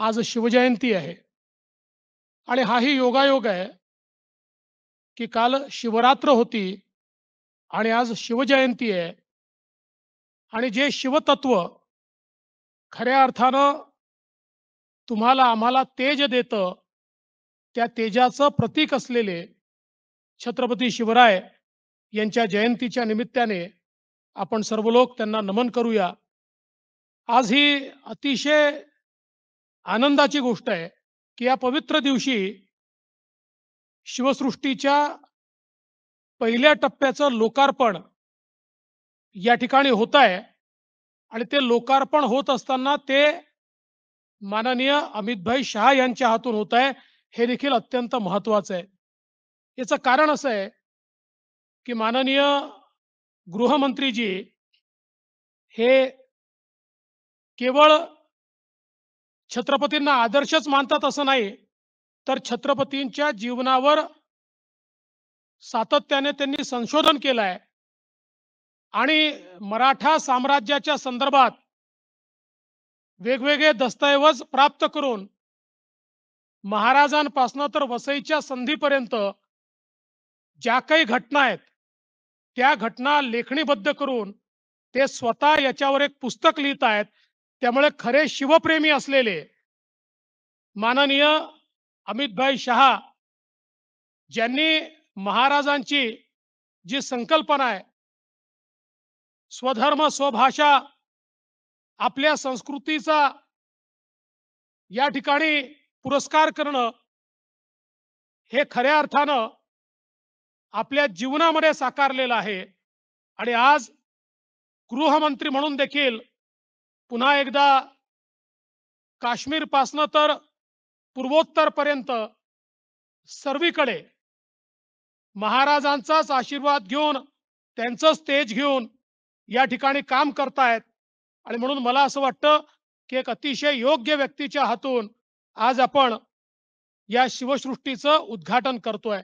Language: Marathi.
आज शिवजयंती आहे. आणि हाही योगायोग आहे की काल शिवरात्र होती आणि आज शिवजयंती आहे. आणि जे शिवतत्व खऱ्या अर्थानं तुम्हाला आम्हाला तेज देतं त्या तेजाचं प्रतीक असलेले छत्रपती शिवराय यांच्या जयंतीच्या निमित्ताने आपण सर्व लोक त्यांना नमन करूया. आज ही अतिशय आनंदाची गोष्ट आहे की या पवित्र दिवशी शिवसृष्टीच्या पहिल्या टप्प्याचं लोकार्पण या ठिकाणी होत आहे. आणि ते लोकार्पण होत असताना ते माननीय अमितभाई शहा यांच्या हातून होत आहे. हे देखील अत्यंत महत्वाचं आहे. याचं कारण असं आहे की माननीय गृहमंत्रीजी हे केवळ छत्रपतींना आदर्शच मानतात असं नाही. तर छत्रपतींच्या जीवनावर सातत्याने त्यांनी संशोधन केलं आहे आणि मराठा साम्राज्याच्या संदर्भात वेगवेगळे दस्तऐवज प्राप्त करून महाराजांपासनं तर वसईच्या संधीपर्यंत ज्या काही घटना आहेत त्या घटना लेखणीबद्ध करून ते स्वतः याच्यावर एक पुस्तक लिहित आहेत. त्यामुळे खरे शिवप्रेमी असलेले माननीय अमितभाई शहा ज्यांनी महाराजांची जी संकल्पना आहे स्वधर्म स्वभाषा आपल्या संस्कृतीचा या ठिकाणी पुरस्कार करणं हे खऱ्या अर्थानं आपल्या जीवनामध्ये साकारलेलं आहे. आणि आज गृहमंत्री म्हणून देखील पुन्हा एकदा काश्मीरपासनं तर पूर्वोत्तरपर्यंत सर्वीकडे महाराजांचाच आशीर्वाद घेऊन त्यांचंच तेज घेऊन या ठिकाणी काम करतायत. आणि म्हणून मला असं वाटतं की एक अतिशय योग्य व्यक्तीच्या हातून आज आपण या शिवसृष्टीचं उद्घाटन करतोय.